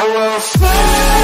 I will fly.